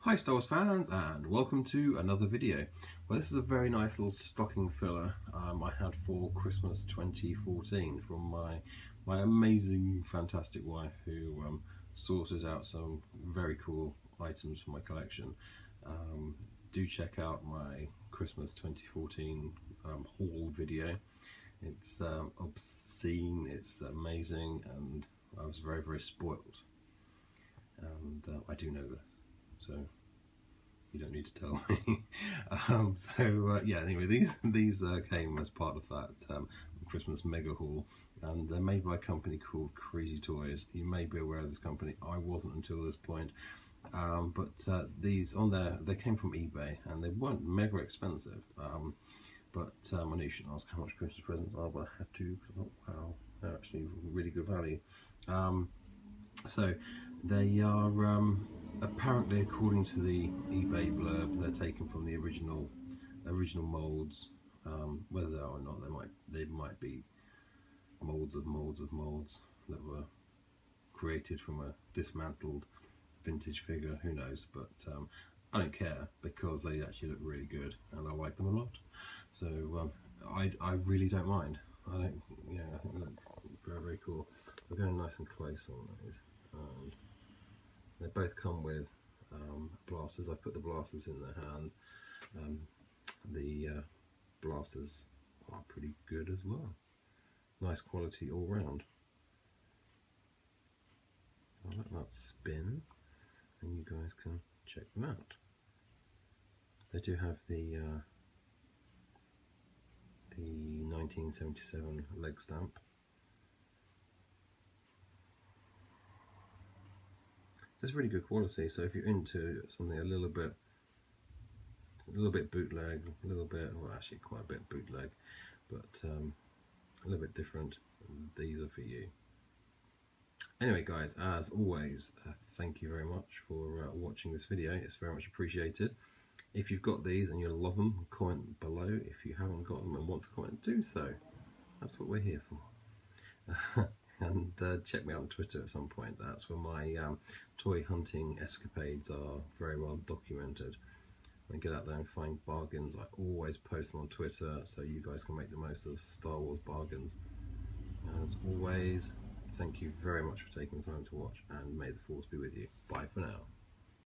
Hi Star Wars fans and welcome to another video. Well this is a very nice little stocking filler um, I had for Christmas 2014 from my my amazing fantastic wife who um, sources out some very cool items for my collection. Um, do check out my Christmas 2014 um, haul video. It's um, obscene, it's amazing and I was very very spoiled and uh, I do know this so you don't need to tell me. um, so uh, yeah, anyway, these these uh, came as part of that um, Christmas mega haul, and they're made by a company called Crazy Toys. You may be aware of this company. I wasn't until this point. Um, but uh, these on there, they came from eBay, and they weren't mega expensive. Um, but um, I know you shouldn't ask how much Christmas presents are, but I had to because I thought, wow, they're actually really good value. Um, so they are um, apparently, according to the eBay blurb, they're taken from the original original molds. Um, whether they are or not, they might they might be molds of molds of molds that were created from a dismantled vintage figure. Who knows? But um, I don't care because they actually look really good and I like them a lot. So um, I I really don't mind. I don't. Yeah, I think they look very very cool. So going nice and close on those. And they both come with um, blasters. I've put the blasters in their hands. Um, the uh, blasters are pretty good as well. Nice quality all round. So I'll let that spin and you guys can check them out. They do have the uh, the 1977 leg stamp it's really good quality. So if you're into something a little bit a little bit bootleg a little bit well actually quite a bit bootleg but um, a little bit different these are for you. Anyway guys as always uh, thank you very much for uh, watching this video. It's very much appreciated. If you've got these and you love them comment below if you haven't got them and want to comment do so. That's what we're here for uh, check me out on Twitter at some point. That's where my um, toy hunting escapades are very well documented. And get out there and find bargains. I always post them on Twitter so you guys can make the most of Star Wars bargains. As always, thank you very much for taking the time to watch and may the force be with you. Bye for now.